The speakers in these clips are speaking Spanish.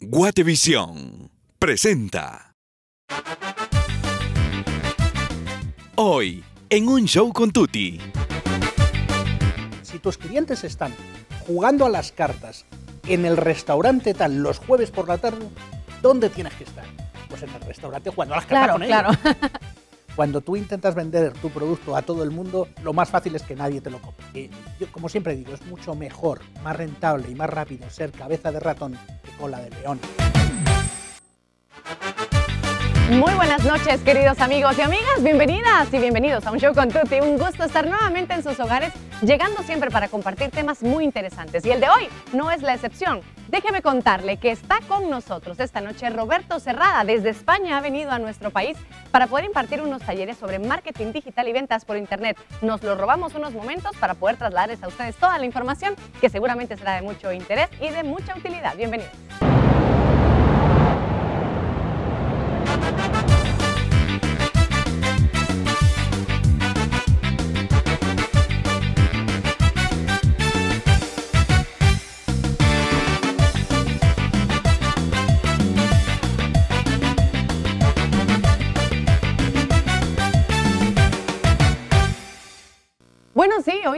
Guatevisión presenta. Hoy, en un show con Tutti. Si tus clientes están jugando a las cartas en el restaurante tal los jueves por la tarde, ¿dónde tienes que estar? Pues en el restaurante jugando a las cartas Claro, con ellos. claro. Cuando tú intentas vender tu producto a todo el mundo, lo más fácil es que nadie te lo compre. Eh, como siempre digo, es mucho mejor, más rentable y más rápido ser cabeza de ratón que cola de león. Muy buenas noches, queridos amigos y amigas. Bienvenidas y bienvenidos a un show con Tutti. Un gusto estar nuevamente en sus hogares, llegando siempre para compartir temas muy interesantes. Y el de hoy no es la excepción. Déjeme contarle que está con nosotros esta noche Roberto Cerrada. Desde España ha venido a nuestro país para poder impartir unos talleres sobre marketing digital y ventas por Internet. Nos lo robamos unos momentos para poder trasladarles a ustedes toda la información que seguramente será de mucho interés y de mucha utilidad. Bienvenidos.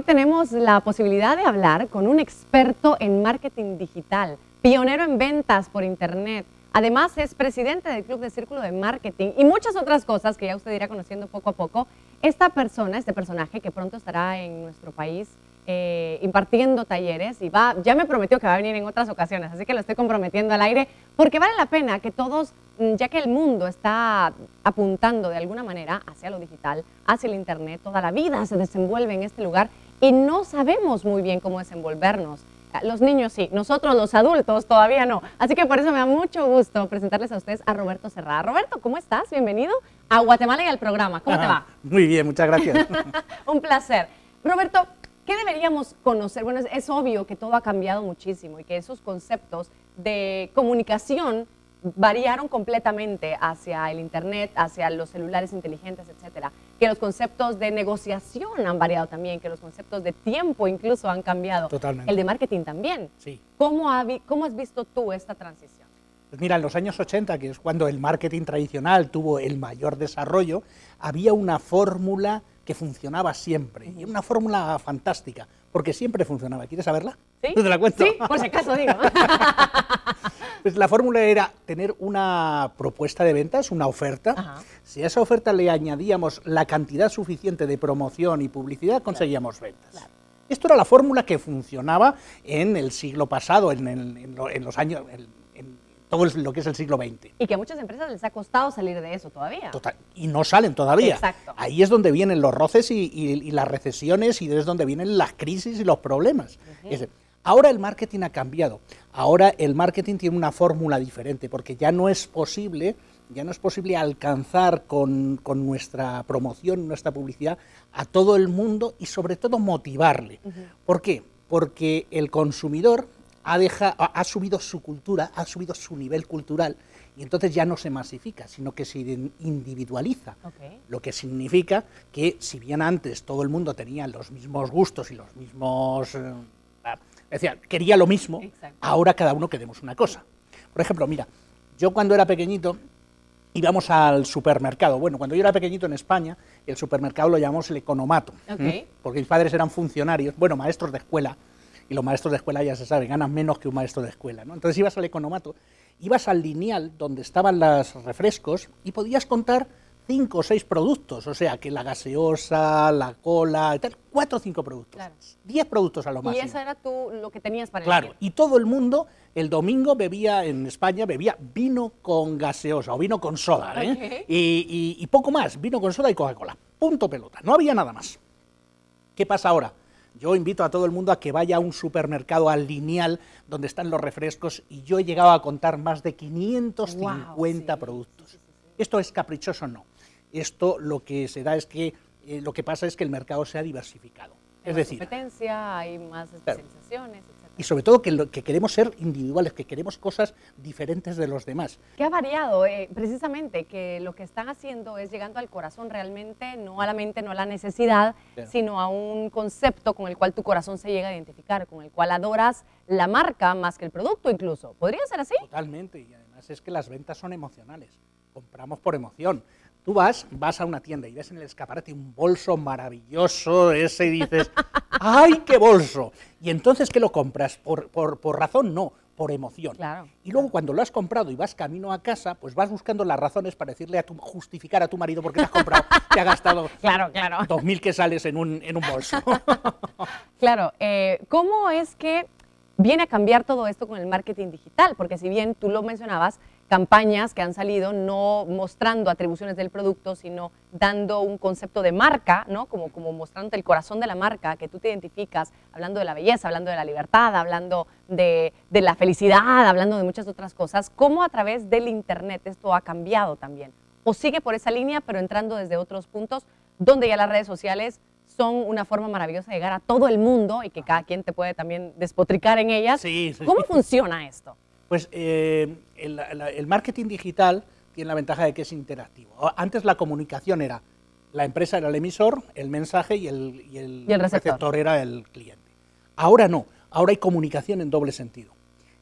Hoy tenemos la posibilidad de hablar con un experto en marketing digital, pionero en ventas por Internet. Además, es presidente del Club de Círculo de Marketing y muchas otras cosas que ya usted irá conociendo poco a poco. Esta persona, este personaje que pronto estará en nuestro país eh, impartiendo talleres y va, ya me prometió que va a venir en otras ocasiones, así que lo estoy comprometiendo al aire porque vale la pena que todos, mm, ya que el mundo está apuntando de alguna manera hacia lo digital, hacia el Internet, toda la vida se desenvuelve en este lugar y no sabemos muy bien cómo desenvolvernos. Los niños sí, nosotros los adultos todavía no. Así que por eso me da mucho gusto presentarles a ustedes a Roberto Serrada. Roberto, ¿cómo estás? Bienvenido a Guatemala y al programa. ¿Cómo te va? Ah, Muy bien, muchas gracias. Un placer. Roberto, ¿qué deberíamos conocer? Bueno, es, es obvio que todo ha cambiado muchísimo y que esos conceptos de comunicación variaron completamente hacia el Internet, hacia los celulares inteligentes, etcétera. Que los conceptos de negociación han variado también, que los conceptos de tiempo incluso han cambiado. Totalmente. El de marketing también. Sí. ¿Cómo, ha cómo has visto tú esta transición? Pues mira, en los años 80, que es cuando el marketing tradicional tuvo el mayor desarrollo, había una fórmula que funcionaba siempre. Y una fórmula fantástica, porque siempre funcionaba. ¿Quieres saberla? ¿Sí? ¿Te la cuento? Sí, por si acaso digo. Pues la fórmula era tener una propuesta de ventas, una oferta. Ajá. Si a esa oferta le añadíamos la cantidad suficiente de promoción y publicidad, conseguíamos ventas. Esto era la fórmula que funcionaba en el siglo pasado, en, el- en lo- en los años, en, todo lo que es el siglo XX. y que a muchas empresas les ha costado salir de eso todavía. Total, y no salen todavía. Exacto. Ahí es donde vienen los roces y, y- y las recesiones y es donde vienen las crisis y los problemas. Es ahora el marketing ha cambiado. Ahora el marketing tiene una fórmula diferente porque ya no es posible, ya no es posible alcanzar con, con nuestra promoción, nuestra publicidad a todo el mundo y sobre todo motivarle. ¿Por qué? Porque el consumidor ha, deja- ha- subido su cultura, ha subido su nivel cultural y entonces ya no se masifica, sino que se in- individualiza. Lo que significa que si bien antes todo el mundo tenía los mismos gustos y los mismos... eh, es decir, quería lo mismo, Exacto. ahora cada uno queremos una cosa. Por ejemplo, mira, yo cuando era pequeñito íbamos al supermercado. Bueno, cuando yo era pequeñito en España, el supermercado lo llamamos el economato, porque mis padres eran funcionarios, bueno, maestros de escuela, y los maestros de escuela ya se sabe, ganan menos que un maestro de escuela. ¿no? Entonces ibas al economato, ibas al lineal donde estaban los refrescos y podías contar cinco o seis productos, o sea, que la gaseosa, la cola, y tal, cuatro o cinco productos. Claro. Diez productos a lo Y máximo. eso era tú lo que tenías para Claro, elegir. y todo el mundo el domingo bebía en España, bebía vino con gaseosa o vino con soda, ¿eh? Y, y- y poco más, vino con soda y Coca-Cola. Punto pelota, no había nada más. ¿Qué pasa ahora? Yo invito a todo el mundo a que vaya a un supermercado al lineal donde están los refrescos y yo he llegado a contar más de 550 Wow, sí, productos. ¿Esto es caprichoso? No. Esto lo que se da es que eh, lo que pasa es que el mercado se ha diversificado. Hay Es más decir, competencia, hay más especializaciones, etcétera. y sobre todo que, lo, que queremos ser individuales, que queremos cosas diferentes de los demás. ¿Qué ha variado? Eh, precisamente que lo que están haciendo es llegando al corazón realmente, no a la mente, no a la necesidad, sino a un concepto con el cual tu corazón se llega a identificar, con el cual adoras la marca más que el producto incluso. ¿Podría ser así? Totalmente, y además es que las ventas son emocionales, compramos por emoción. Tú vas, vas a una tienda y ves en el escaparate un bolso maravilloso ese y dices, ¡ay, qué bolso! Y entonces, ¿qué lo compras? ¿Por, por, razón? No, por emoción. Claro, y luego cuando lo has comprado y vas camino a casa, pues vas buscando las razones para decirle a tu, justificar a tu marido por qué te has comprado, te ha gastado claro, claro. dos mil que sales en un, en un bolso. claro, eh, ¿cómo es que viene a cambiar todo esto con el marketing digital? Porque si bien tú lo mencionabas, campañas que han salido no mostrando atribuciones del producto, sino dando un concepto de marca, ¿no? Como, como mostrando el corazón de la marca, que tú te identificas, hablando de la belleza, hablando de la libertad, hablando de, de la felicidad, hablando de muchas otras cosas. ¿Cómo a través del Internet esto ha cambiado también? ¿O sigue por esa línea, pero entrando desde otros puntos, donde ya las redes sociales son una forma maravillosa de llegar a todo el mundo y que cada quien te puede también despotricar en ellas? Sí, ¿Cómo funciona esto? Pues eh, el, marketing digital tiene la ventaja de que es interactivo. Antes la comunicación era, la empresa era el emisor, el mensaje y el, receptor era el cliente. Ahora no, ahora hay comunicación en doble sentido.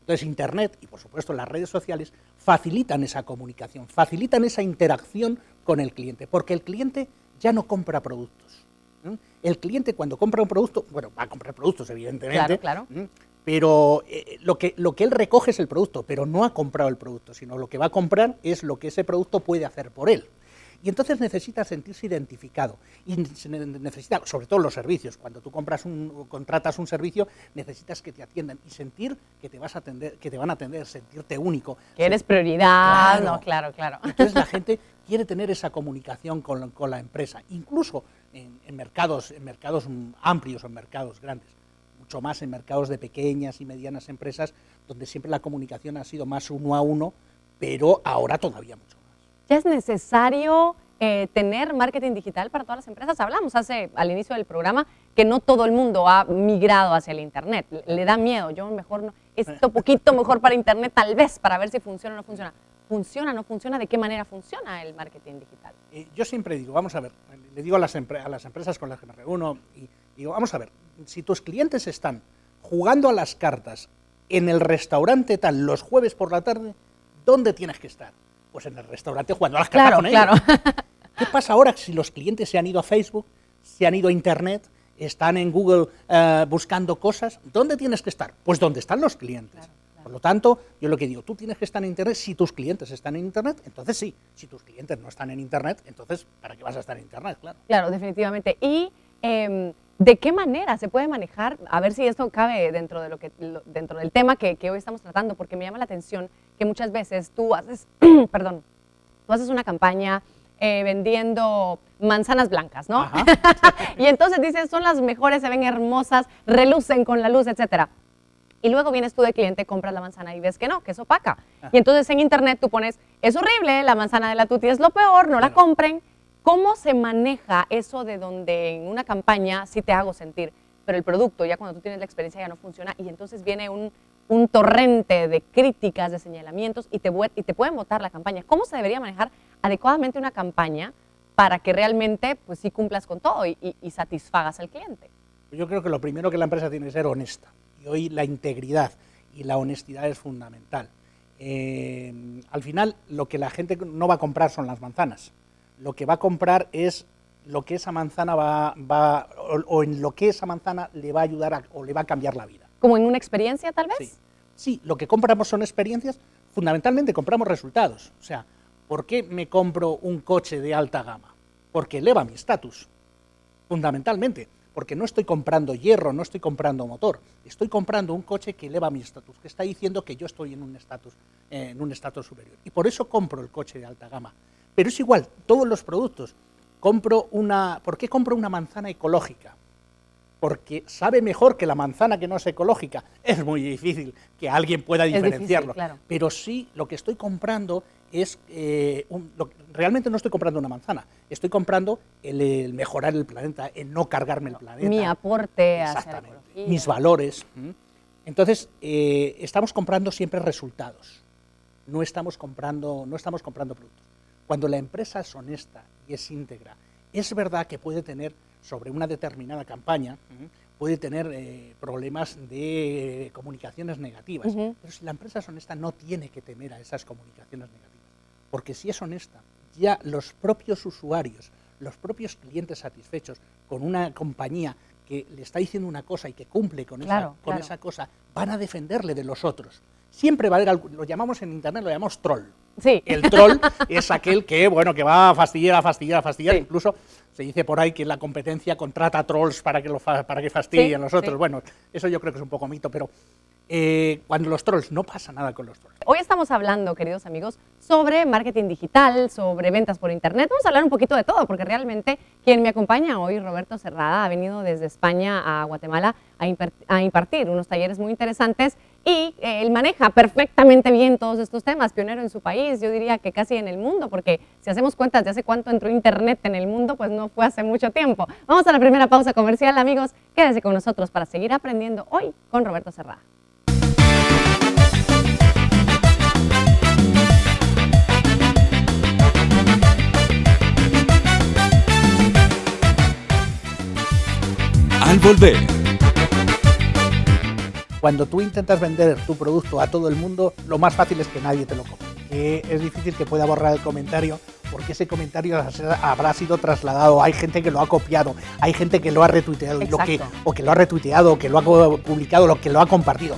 Entonces Internet y por supuesto las redes sociales facilitan esa comunicación, facilitan esa interacción con el cliente, porque el cliente ya no compra productos. El cliente cuando compra un producto, bueno, va a comprar productos evidentemente, claro, pero eh, lo, que, lo que él recoge es el producto, pero no ha comprado el producto, sino lo que va a comprar es lo que ese producto puede hacer por él. Y entonces necesita sentirse identificado. Y necesita, sobre todo los servicios, cuando tú compras un, contratas un servicio, necesitas que te atiendan y sentir que te vas a atender, que te van a atender, sentirte único. Que eres prioridad, claro. no, claro, claro. Entonces la gente quiere tener esa comunicación con, con la empresa, incluso en, en, mercados, en mercados amplios o en mercados grandes mucho más en mercados de pequeñas y medianas empresas, donde siempre la comunicación ha sido más uno a uno, pero ahora todavía mucho más. ¿Ya es necesario eh, tener marketing digital para todas las empresas? Hablamos hace al inicio del programa que no todo el mundo ha migrado hacia el Internet. Le da miedo, yo mejor no, esto poquito mejor para Internet tal vez para ver si funciona o no funciona. ¿Funciona o no funciona? ¿De qué manera funciona el marketing digital? Eh, yo siempre digo, vamos a ver, le digo a las, a las empresas con las que me reúno y digo, vamos a ver, si tus clientes están jugando a las cartas en el restaurante tal los jueves por la tarde, ¿dónde tienes que estar? Pues en el restaurante jugando a las cartas con claro. ¿Qué pasa ahora si los clientes se han ido a Facebook, se han ido a Internet, están en Google eh, buscando cosas? ¿Dónde tienes que estar? Pues donde están los clientes. Por lo tanto, yo lo que digo, tú tienes que estar en Internet, si tus clientes están en Internet, entonces sí, si tus clientes no están en Internet, entonces, ¿para qué vas a estar en Internet? Claro, claro definitivamente. Y em, ¿De qué manera se puede manejar? A ver si esto cabe dentro, de lo que, dentro del tema que, hoy estamos tratando, porque me llama la atención que muchas veces tú haces, perdón, tú haces una campaña eh, vendiendo manzanas blancas, ¿no? y entonces dices, son las mejores, se ven hermosas, relucen con la luz, etcétera. Y luego vienes tú de cliente, compras la manzana y ves que no, que es opaca. Y entonces en internet tú pones, es horrible, la manzana de la tuti es lo peor, no la compren. ¿Cómo se maneja eso de donde en una campaña sí te hago sentir, pero el producto ya cuando tú tienes la experiencia ya no funciona y entonces viene un, torrente de críticas, de señalamientos y te, y te pueden votar la campaña? ¿Cómo se debería manejar adecuadamente una campaña para que realmente pues sí cumplas con todo y, satisfagas al cliente? Yo creo que lo primero que la empresa tiene que ser honesta y hoy la integridad y la honestidad es fundamental. Eh, al final lo que la gente no va a comprar son las manzanas lo que va a comprar es lo que esa manzana va, va o, en lo que esa manzana le va a ayudar o le va a cambiar la vida. ¿Como en una experiencia tal vez? Sí. lo que compramos son experiencias, fundamentalmente compramos resultados. O sea, ¿por qué me compro un coche de alta gama? Porque eleva mi estatus, fundamentalmente. Porque no estoy comprando hierro, no estoy comprando motor, estoy comprando un coche que eleva mi estatus, que está diciendo que yo estoy en un estatus en un estatus superior. Y por eso compro el coche de alta gama. Pero es igual, todos los productos. Compro una, ¿Por qué compro una manzana ecológica? Porque sabe mejor que la manzana que no es ecológica. Es muy difícil que alguien pueda diferenciarlo. Pero sí, lo que estoy comprando es, eh, realmente no estoy comprando una manzana, estoy comprando el, mejorar el planeta, el no cargarme el planeta. Mi aporte Exactamente. Mis valores. Entonces, eh, estamos comprando siempre resultados, no estamos comprando, no estamos comprando productos. Cuando la empresa es honesta y es íntegra, es verdad que puede tener sobre una determinada campaña, puede tener eh, problemas de comunicaciones negativas, pero si la empresa es honesta no tiene que temer a esas comunicaciones negativas, porque si es honesta, ya los propios usuarios, los propios clientes satisfechos con una compañía que le está diciendo una cosa y que cumple con, esa, con esa cosa, van a defenderle de los otros. Siempre va a haber, lo llamamos en internet, lo llamamos troll. Sí. El troll es aquel que, bueno, que va a fastidiar, a fastidiar, a fastidiar. Incluso se dice por ahí que la competencia contrata trolls para que, lo para que fastidien los otros. Bueno, eso yo creo que es un poco mito, pero eh, cuando los trolls, no pasa nada con los trolls. Hoy estamos hablando, queridos amigos, sobre marketing digital, sobre ventas por internet. Vamos a hablar un poquito de todo, porque realmente quien me acompaña hoy, Roberto Cerrada, ha venido desde España a Guatemala a, impartir unos talleres muy interesantes y eh, él maneja perfectamente bien todos estos temas, pionero en su país, yo diría que casi en el mundo, porque si hacemos cuentas de hace cuánto entró Internet en el mundo, pues no fue hace mucho tiempo. Vamos a la primera pausa comercial, amigos. Quédense con nosotros para seguir aprendiendo hoy con Roberto Cerrada. Al volver. Cuando tú intentas vender tu producto a todo el mundo, lo más fácil es que nadie te lo compre. es difícil que pueda borrar el comentario porque ese comentario habrá sido trasladado. Hay gente que lo ha copiado, hay gente que lo ha retuiteado, lo que, o que lo ha retuiteado, o que lo ha publicado, lo que lo ha compartido.